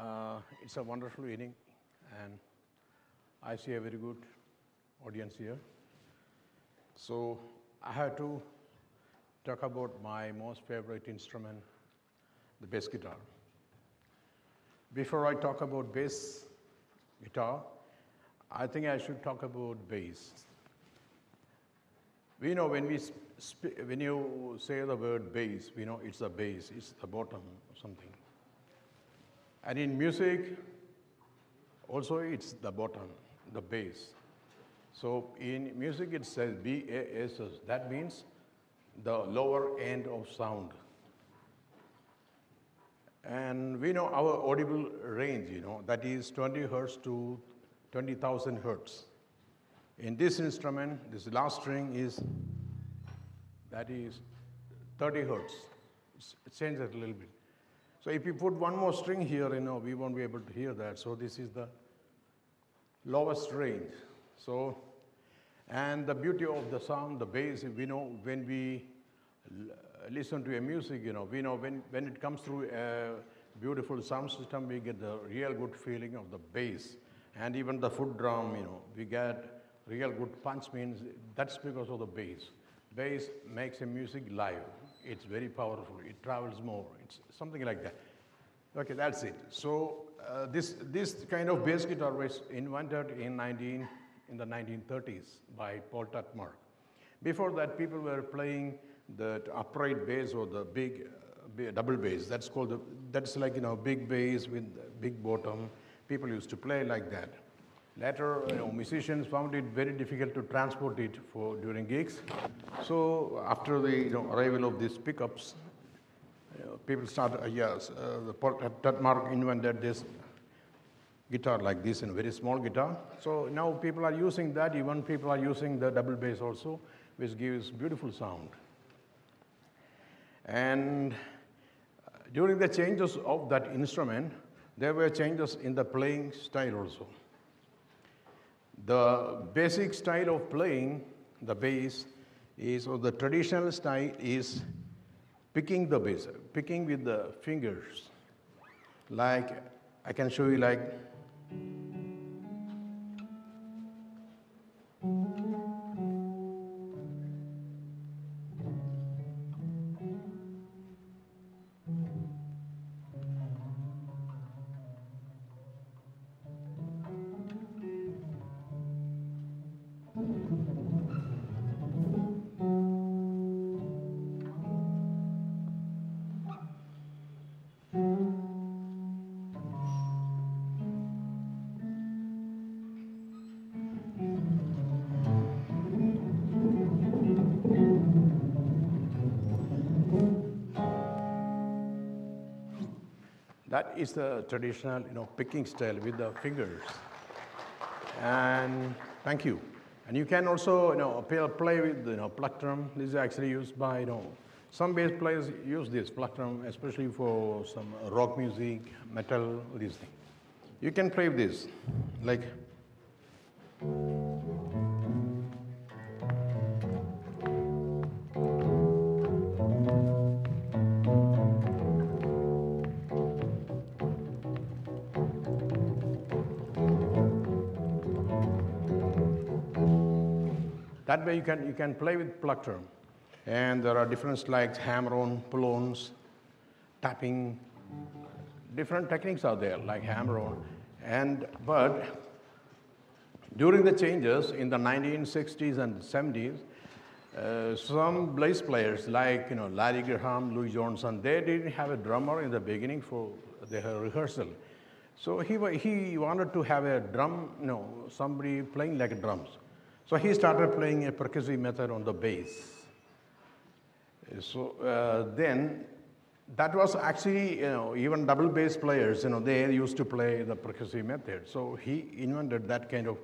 Uh, it's a wonderful evening, and I see a very good audience here. So I have to talk about my most favorite instrument, the bass guitar. Before I talk about bass guitar, I think I should talk about bass. We know when we when you say the word bass, we know it's a bass, it's the bottom something. And in music, also it's the bottom, the bass. So in music it says B A S S. That means the lower end of sound. And we know our audible range, you know, that is 20 hertz to 20,000 hertz. In this instrument, this last string is, that is 30 hertz. It's- It changes a little bit. So if you put one more string here, you know, we won't be able to hear that. So this is the lowest range. So, and the beauty of the sound, the bass, we know when we listen to a music, you know, we know when, when it comes through a beautiful sound system, we get the real good feeling of the bass. And even the foot drum, you know, we get real good punch means that's because of the bass. Bass makes a music live. It's very powerful. It travels more. It's something like that. Okay, that's it. So uh, this this kind of bass guitar was invented in 19 in the 1930s by Paul Tutmarc. Before that, people were playing the upright bass or the big uh, double bass. That's called the, that's like you know big bass with big bottom. People used to play like that. Later, you know, musicians found it very difficult to transport it for during gigs. So after the you know, arrival of these pickups, you know, people started. Uh, yes, uh, the Tutmarc invented this guitar like this, and very small guitar. So now people are using that. Even people are using the double bass also, which gives beautiful sound. And uh, during the changes of that instrument, there were changes in the playing style also. The basic style of playing the bass is, or the traditional style is picking the bass, picking with the fingers. Like, I can show you like, that is the traditional, you know, picking style with the fingers. And thank you. And you can also, you know, play, play with, you know, plectrum. This is actually used by, you know, some bass players use this plectrum, especially for some rock music, metal, these things. You can play with this, like. That way you can, you can play with plectrum. And there are different like hammer-on, pull-ons, tapping. Different techniques are there, like hammer-on. And, but during the changes in the 1960s and 70s, uh, some bass players like you know Larry Graham, Louis Johnson, they didn't have a drummer in the beginning for their rehearsal. So he, he wanted to have a drum, you know, somebody playing like drums. So he started playing a percussive method on the bass. So uh, then, that was actually, you know, even double bass players, you know, they used to play the percussive method. So he invented that kind of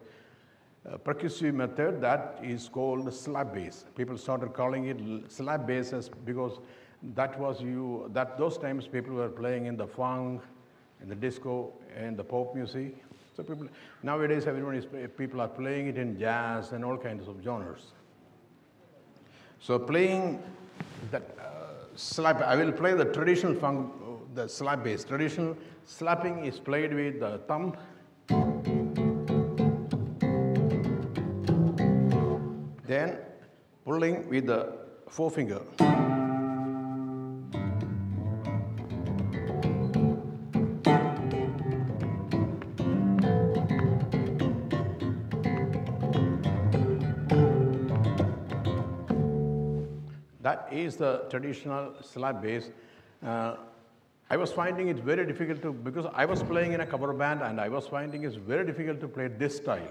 uh, percussive method that is called slap bass. People started calling it slap basses because that was you, that those times people were playing in the funk, in the disco, and the pop music. So people, nowadays everyone is, people are playing it in jazz and all kinds of genres. So playing that uh, slap, I will play the traditional funk, the slap bass. Traditional slapping is played with the thumb. Then pulling with the forefinger. Is the traditional slap bass. Uh, I was finding it very difficult to, because I was playing in a cover band and I was finding it very difficult to play this style.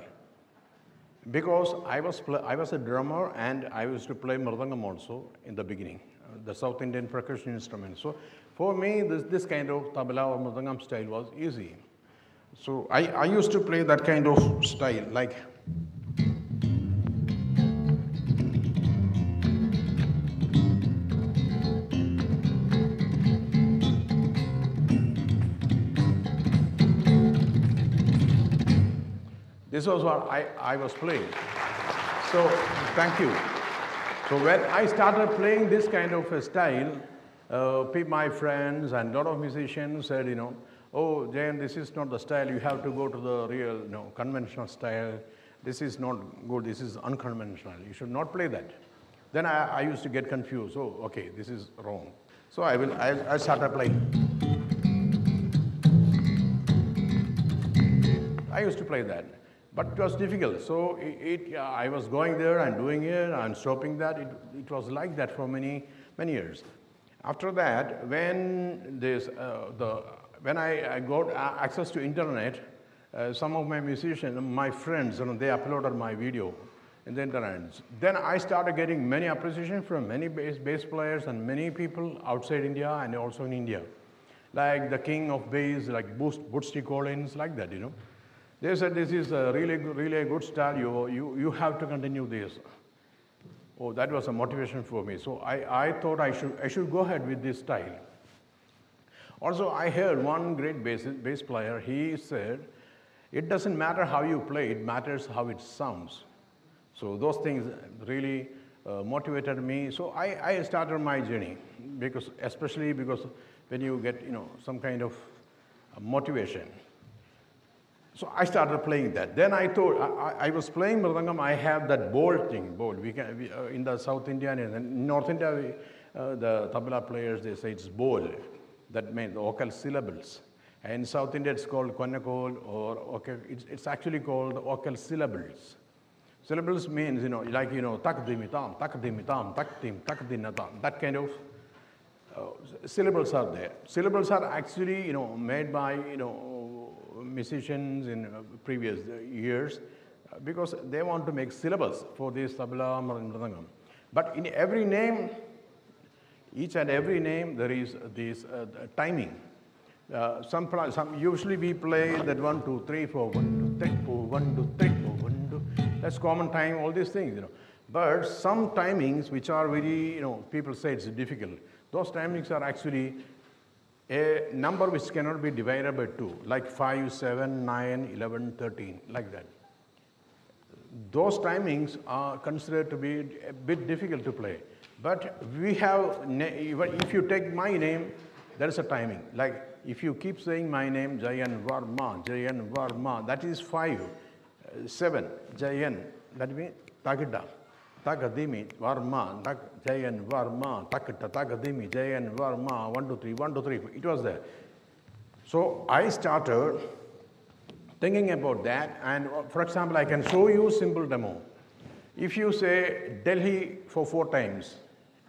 Because I was, I was a drummer and I used to play mridangam also in the beginning, uh, the South Indian percussion instrument. So for me, this, this kind of tabla or mridangam style was easy. So I, I used to play that kind of style, like This was what I, I was playing. So, thank you. So, when I started playing this kind of a style, uh, my friends and a lot of musicians said, you know, oh, Jayen, this is not the style. You have to go to the real, you know, conventional style. This is not good. This is unconventional. You should not play that. Then I, I used to get confused. Oh, okay, this is wrong. So I will. I, I started playing. I used to play that, but it was difficult. So it, it, I was going there and doing it and stopping that. It, it was like that for many, many years. After that, when this, uh, the, when I, I got access to internet, uh, some of my musicians, my friends, you know, they uploaded my video in the internet. Then I started getting many appreciation from many bass, bass players and many people outside India and also in India. Like the king of bass, like Boost, Bootsy Collins, like that, you know. They said this is a really, really good style. You, you, you have to continue this. Oh, that was a motivation for me. So I, I thought I should, I should go ahead with this style. Also, I heard one great bass, bass player, he said, it doesn't matter how you play, it matters how it sounds. So those things really uh, motivated me. So I, I started my journey, because, especially because when you get you know, some kind of motivation. So I started playing that. Then I thought, I, I- was playing Mridangam, I have that bowl thing, bowl. We can, we, uh, in the South India and in North India, we, uh, the tabla players, they say it's bowl. That means vocal syllables. And in South India, it's called konnakol or okay, it's, it's actually called vocal syllables. Syllables means, you know, like, you know, takdimitam, takdimitam, takdim, takdinatam, that kind of uh, syllables are there. Syllables are actually, you know, made by, you know, musicians in uh, previous uh, years uh, because they want to make syllables for this tabla and mridangam. But in every name, each and every name, there is this uh, timing. Uh, some, some usually we play that one, two, three, four, one, two, three, four, one, two, three, four, one, two. That's common time, all these things, you know. But some timings which are very, you know, people say it's difficult. Those timings are actually a number which cannot be divided by two, like 5, 7, 9, 11, 13, like that. Those timings are considered to be a bit difficult to play. But we have, if you take my name, there is a timing. Like if you keep saying my name, Jayen Varma, Jayen Varma, that is 5, uh, 7, Jayen, that means Takida. Takadimi, Varma, Jayen Varma, Takita, Takadimi, Jayen Varma, 1, 2, 3, 1, 2, 3. It was there. So I started thinking about that and uh, for example i can show you simple demo if you say delhi for four times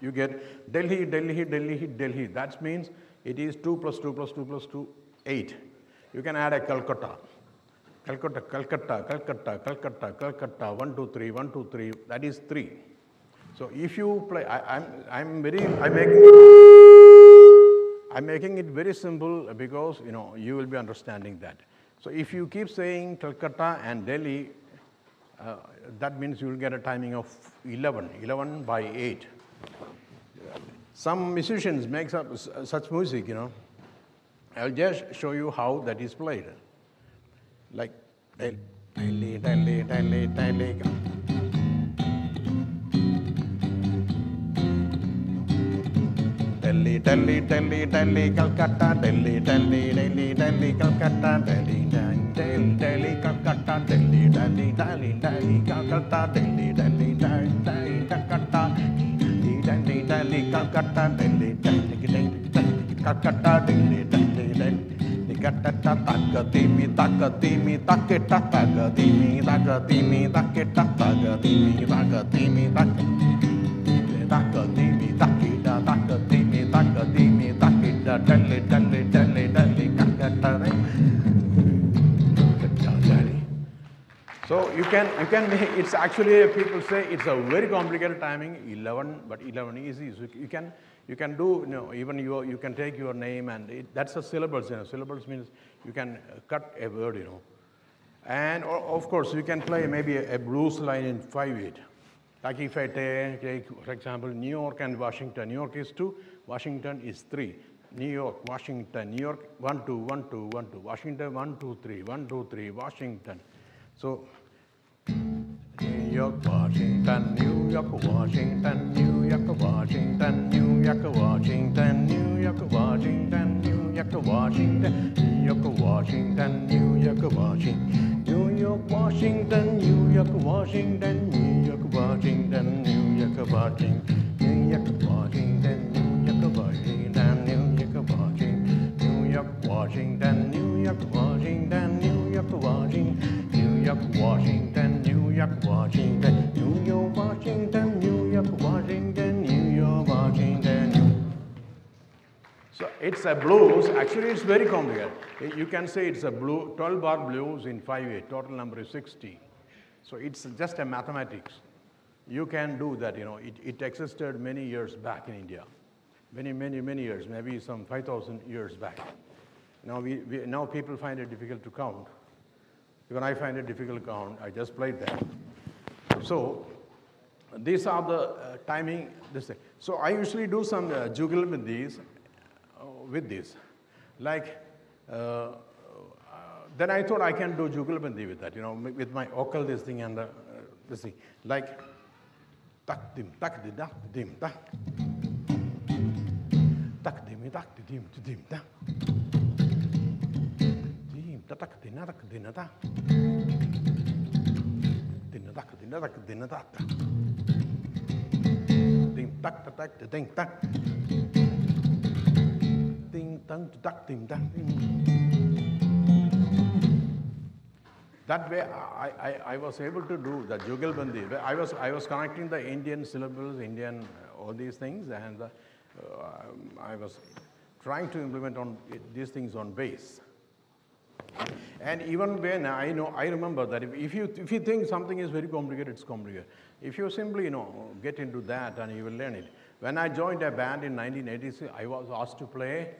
you get delhi delhi delhi delhi that means it is 2 plus 2 plus 2 plus 2 8 you can add a calcutta calcutta calcutta calcutta calcutta calcutta 1 2 3 1 2 3 that is 3 so if you play I, i'm i'm very i'm making I'm making it very simple because you know you will be understanding that. So if you keep saying Calcutta and Delhi, uh, that means you will get a timing of 11, 11 by 8. Some musicians make such music, you know. I'll just show you how that is played. Like Delhi, Delhi, Delhi, Delhi, Delhi. Delhi, Delhi, Delhi, Calcutta, Delhi, Delhi, Delhi, Delhi, Calcutta, Delhi, Delhi, Delhi, Calcutta, Delhi, Delhi, Delhi, Delhi, Calcutta, Delhi, Delhi, Delhi, Delhi, Calcutta, Delhi, Delhi, Delhi, Calcutta, Delhi, Delhi, Delhi, Calcutta, Delhi, Delhi, Delhi tagatimi tagatimi take tagatimi tagatimi take tagatimi tagatimi tagatimi Can you can it's actually people say it's a very complicated timing 11 but 11 is easy you can you can do, you know, even you, you can take your name and it, that's a syllables, you know. Syllables means you can cut a word, you know. And of course, you can play maybe a, a blues line in 5-8. Like if I take, take, for example, New York and Washington. New York is 2, Washington is 3. New York, Washington, New York, 1, 2, 1, 2, 1, 2. Washington, 1, 2, 3, 1, 2, 3, Washington. So New York, Washington, New York, Washington, New York, Washington, New York, Washington, New York, Washington, New York, Washington, New York, Washington, New York, Washington, New York, Washington, New York, Washington, New York, Washington, New York, Washington, New York, Washington, New York, Washington, New York, Washington, New York, Washington, New York, Washington, Washington, New York, Washington, New York, Washington, New York, Washington. So it's a blues. Actually, it's very complicated. You can say it's a blue 12 bar blues in 5-8. Total number is 60. So it's just a mathematics. You can do that. You know, it, it existed many years back in India, many, many, many years, maybe some 5,000 years back. Now, we, we, now people find it difficult to count. Even I find it difficult to count. I just played that. So these are the uh, timing. This thing. So I usually do some uh, juggle with these, uh, with this. Like, uh, uh, then I thought I can do jugalbandi with that, you know, with my vocal this thing and this thing. Like, tak dim, tak di dak dim, tak. Tak dim, tak dim, dim, tak tatak dinatak dinata. Dinatak dinatak dinatak. Ding tak tak tak ding tak. Ding tang tak ding tak. That way, I, I, I, was able to do the Jugalbandi. I was, I was connecting the Indian syllables, Indian, all these things, and uh, I was trying to implement on these things on bass. And even when I know, I remember that if, if, you, if you think something is very complicated, it's complicated. If you simply, you know, get into that and you will learn it. When I joined a band in 1986, I was asked to play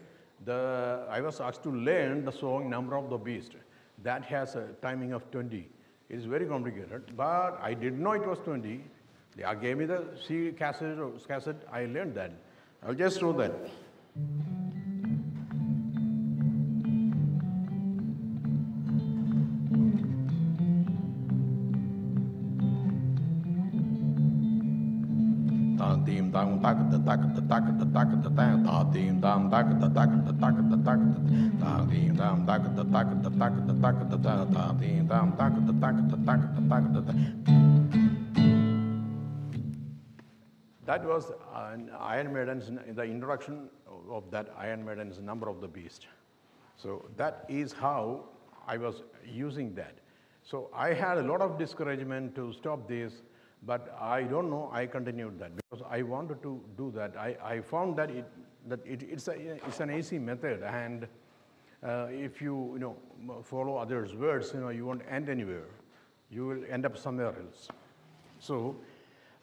the, I was asked to learn the song Number of the Beast. That has a timing of 20. It's very complicated, but I didn't know it was 20. They gave me the C cassette, cassette, I learned that. I'll just show that. That was uh, Iron Maiden's, the introduction of that Iron Maiden's Number of the Beast. So that is how I was using that. So I had a lot of discouragement to stop this but I don't know, I continued that because I wanted to do that. I, I found that, it, that it, it's, a, it's an easy method and uh, if you, you know, follow others' words, you know, you won't end anywhere. You will end up somewhere else. So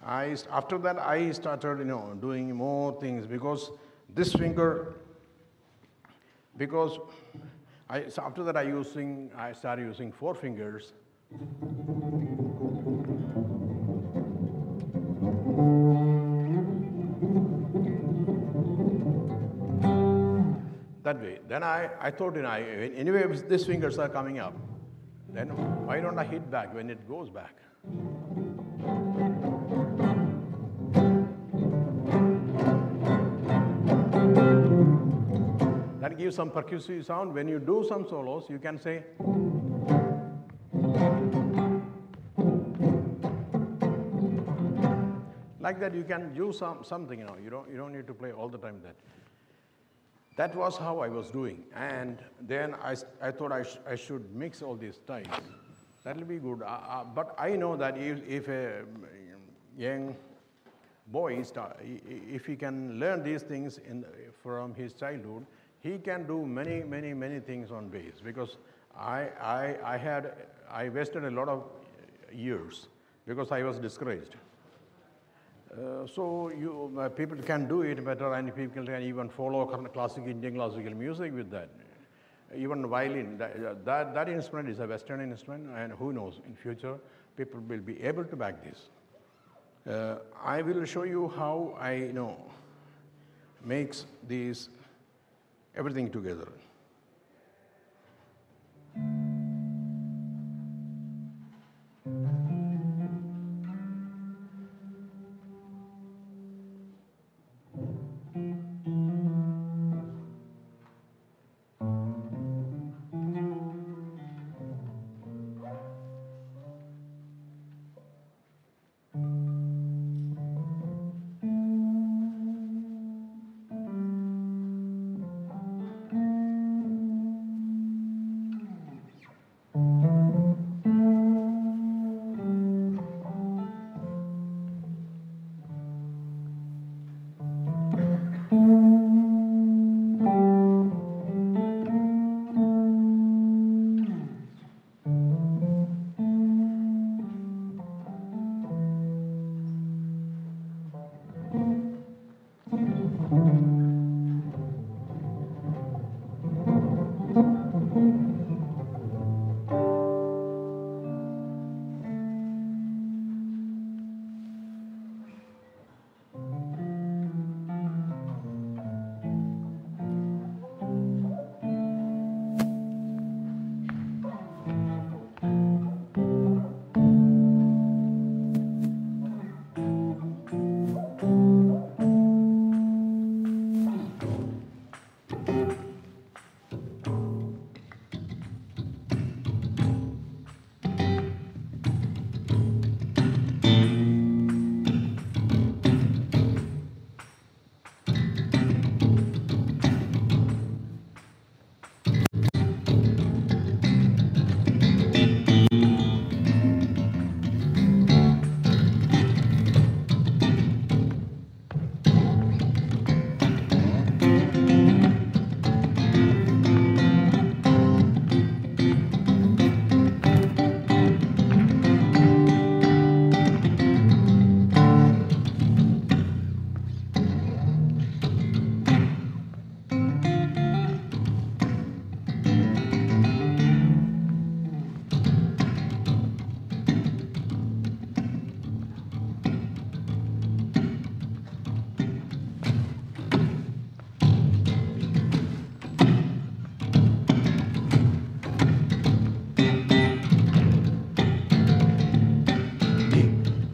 I, after that, I started, you know, doing more things because this finger, because I, so after that I using, I started using four fingers. That way. Then I, I thought, you know, anyway, these fingers are coming up. Then why don't I hit back when it goes back? That gives some percussive sound. When you do some solos, you can say. Like that, you can use some, something, you know, you don't, you don't need to play all the time that. That was how I was doing. And then I, I thought I, sh- I should mix all these styles. That'll be good. Uh, uh, but I know that if, if a young boy, if he can learn these things in, from his childhood, he can do many, many, many things on bass. Because I, I, I had, I wasted a lot of years because I was discouraged. Uh, so you, uh, people can do it better and people can even follow classic Indian classical music with that. Even violin, that, that, that instrument is a Western instrument and who knows, in future people will be able to back this. Uh, I will show you how I you know makes these everything together.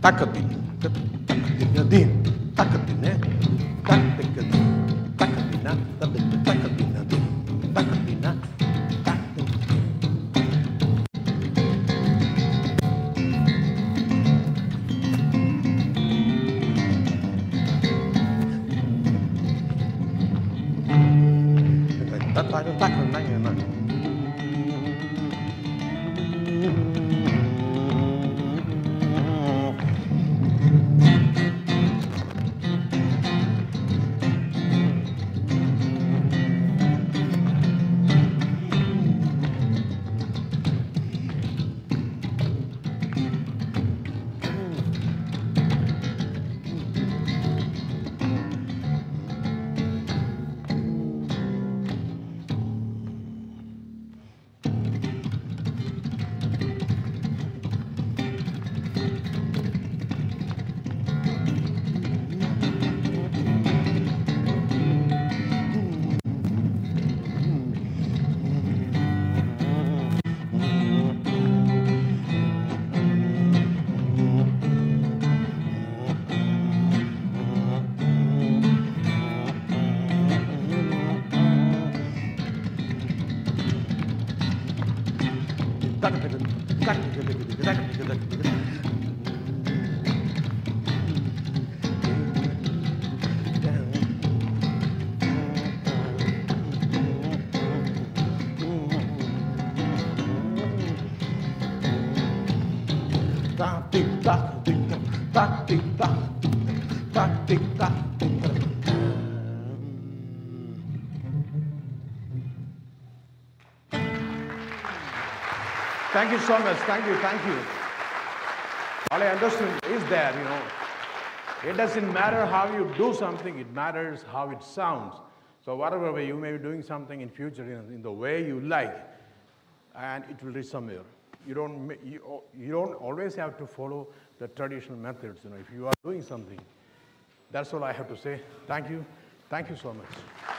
Huckabee. Thank you so much. Thank you. Thank you. All I understood is that, you know, it doesn't matter how you do something, it matters how it sounds. So whatever way you may be doing something in future in, in the way you like, and it will reach somewhere. You don't, you, you don't always have to follow the traditional methods. You know, if you are doing something, that's all I have to say. Thank you. Thank you so much.